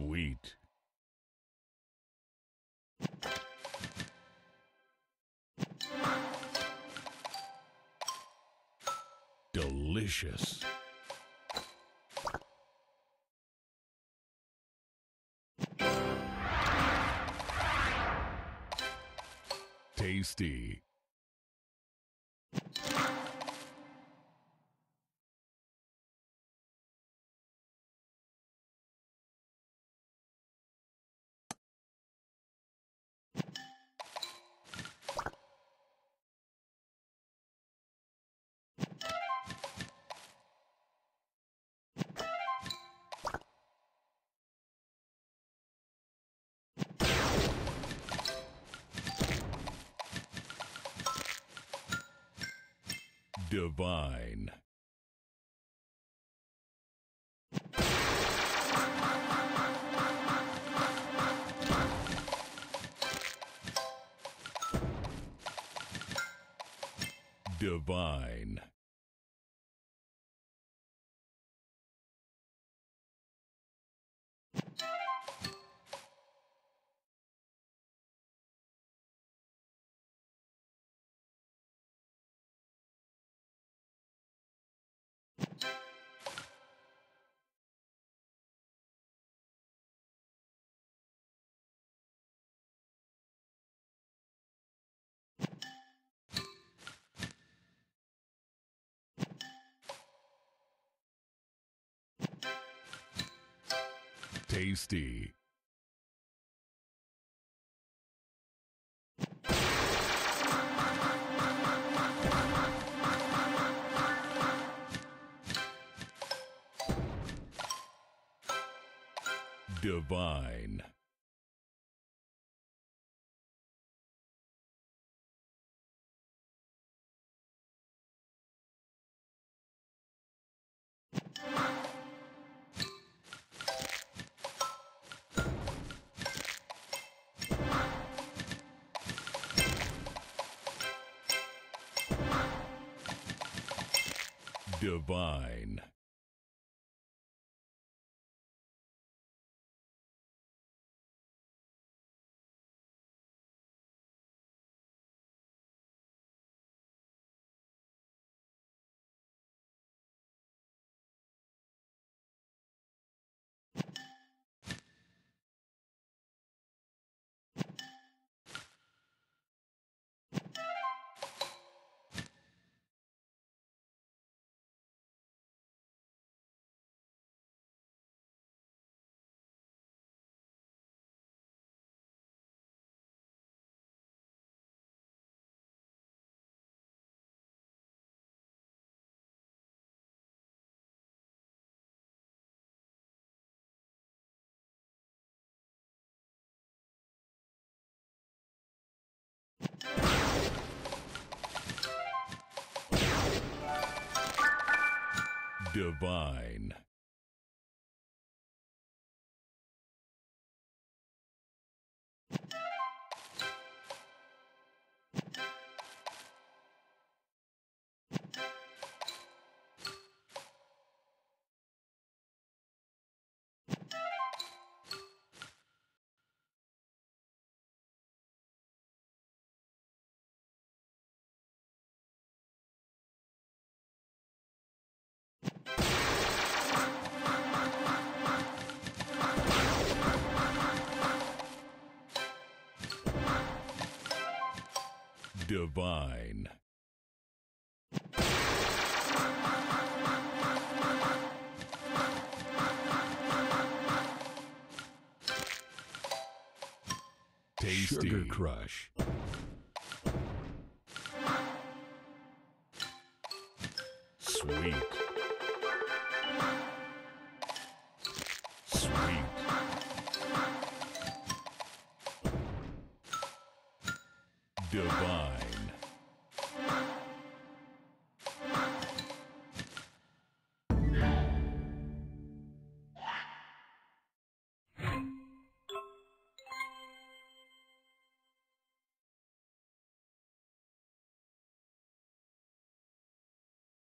Sweet. Delicious. Tasty. Divine. Divine. Tasty. Divine. Divine. Divine. Divine. Tasty. Sugar Crush. Sweet. divine.